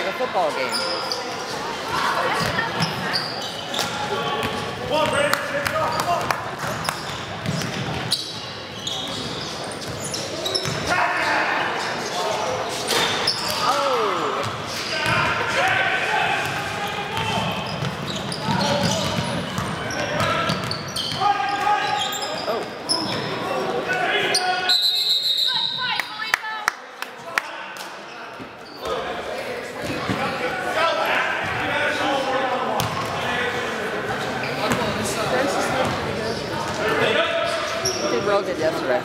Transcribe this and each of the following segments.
Like a football game. Good yesterday. to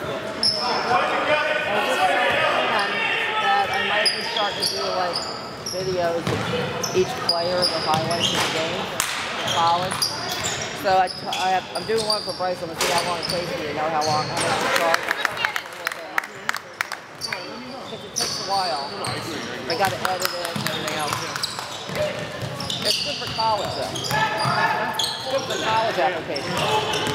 videos of each player, the highlights of the game, in college. So I, I have, I'm doing one for Bryce. I'm gonna see how long it takes me to know how long, how much it. Because it takes a while. I got to edit it and everything else. It's good for college though. It's good for college applications.